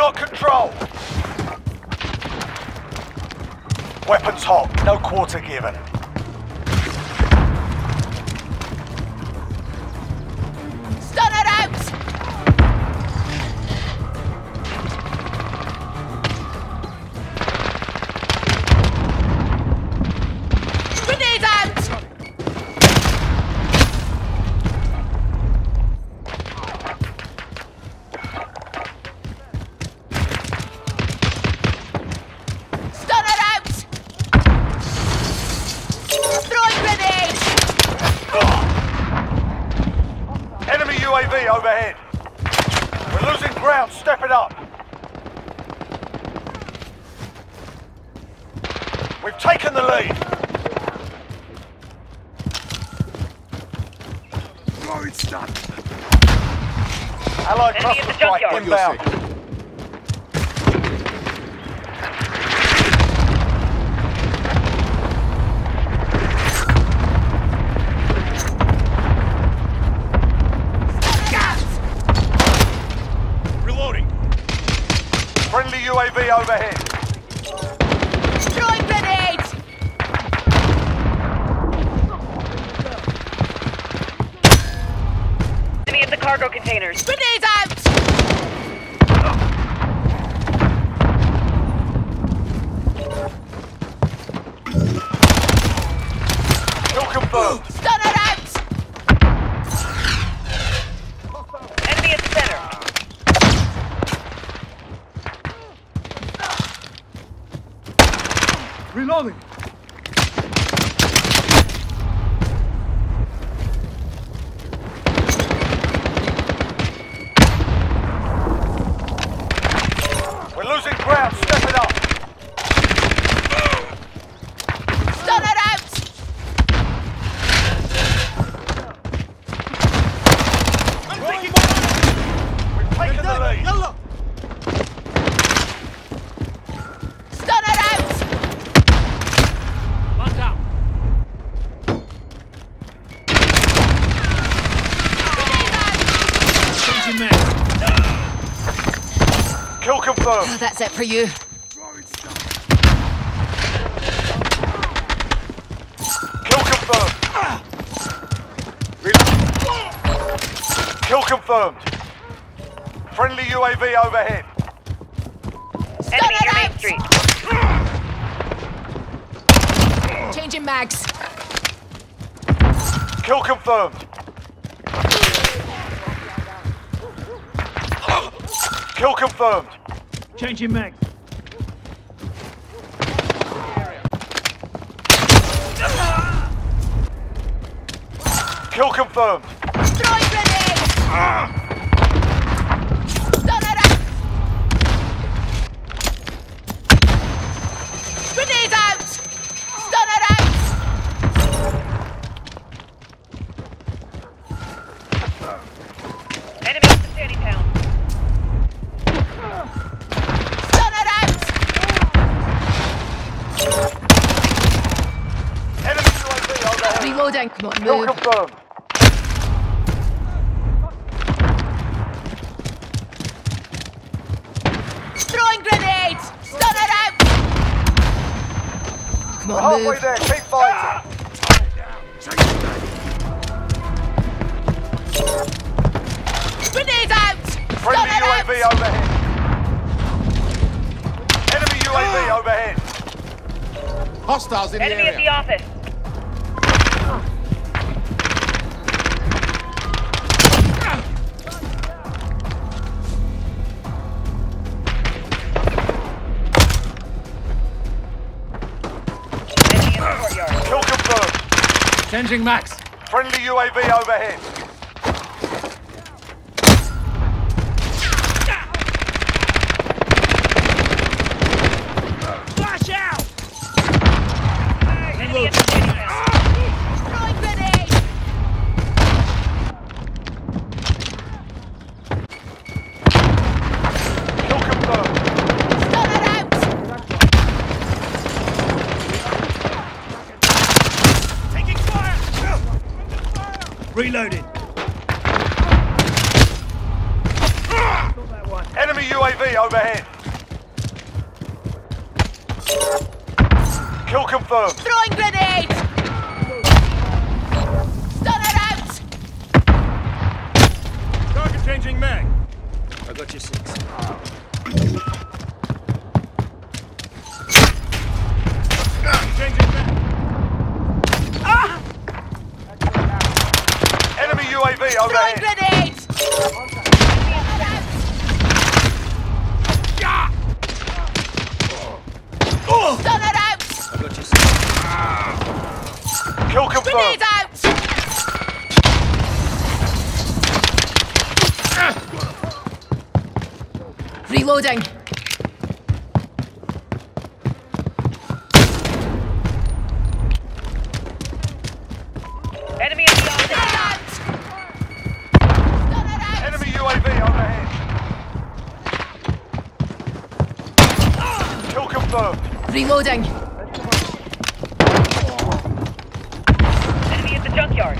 got control. Weapons hot, no quarter given. UAV overhead. We're losing ground, step it up. We've taken the lead. Throwing stuff. Allied cluster strike inbound. Friendly UAV overhead. Throwing grenade! Enemy at the cargo containers. Grenade out! Kill confirmed. Stunner out! Enemy at the center. Reloading. We're losing ground, step it up. Stunner out! We've taken the lead. Stunner out! One down. Grenade out! Changing men. Kill confirmed. Oh, that's it for you. Kill confirmed. Kill confirmed. Friendly UAV overhead. Enemy Stunner near Main out! Street. Changing mags. Kill confirmed. Kill confirmed. Changing mag. Kill confirmed. Throwing grenade! Stunner overhead. Reloading. Come on, Kill move. confirmed. Throwing ah! grenade! Stunner out! Come We're on, halfway move. there. Keep fighting. Grenade out! Friendly Stunner UAV out! overhead. Enemy UAV ah! overhead. Hostiles in the Enemy at the office. Changing max. Friendly UAV overhead. Flash out. Enemy at the sandy town. Throwing grenade! Kill confirmed. Stunner out! Taking fire. Reloading. Enemy UAV UAV overhead. Kill confirmed. Throwing grenade! Stunner out! Target changing mag. I got you six. Changing mag. Enemy UAV Throwing overhead. grenade! Stunner out! I got you six. Kill confirmed. Grenade out! Reloading. Reloading. Enemy at the junkyard.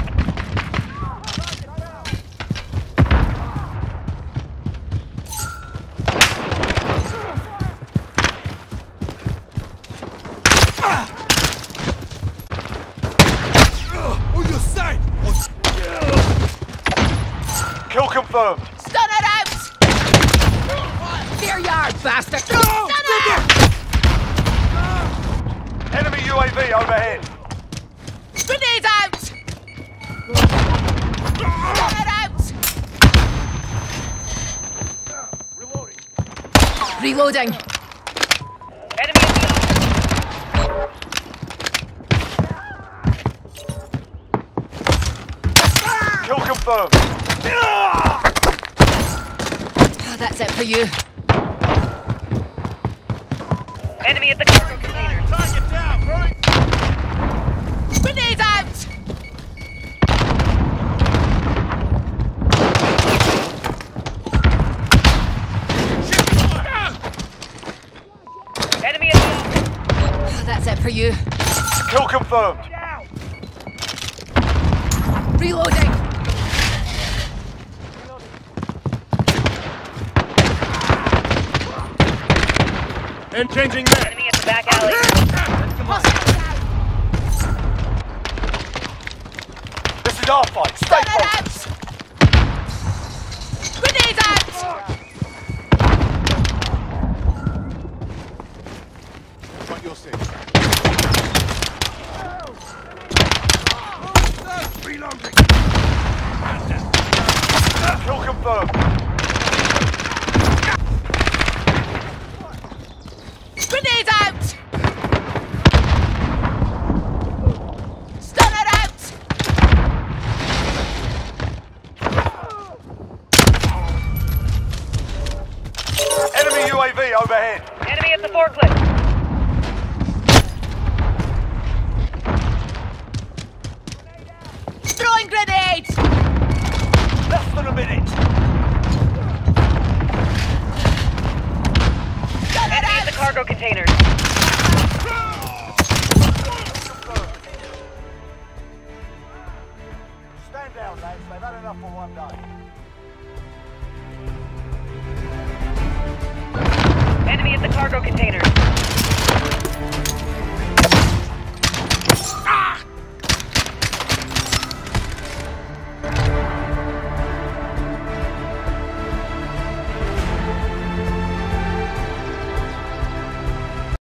On your side. Kill confirmed. Stunner out! Near yard, bastard! Stunner! Enemy UAV overhead. Grenade out! Stunner out! Reloading. Enemy in the office. Kill confirmed. Oh, that's it for you. Enemy at the cargo container. Target down. Throwing. Grenade out! Enemy at. Oh, that's it for you. Kill confirmed. Reloading. And changing mag. Enemy at the back alley. This is our fight. Stay Stunner focused. out! Grenade out! Got your six. Reloading. Kill confirmed. UAV overhead. Enemy at the forklift. Throwing grenades! Less than a minute. Enemy at the cargo containers. cargo containers.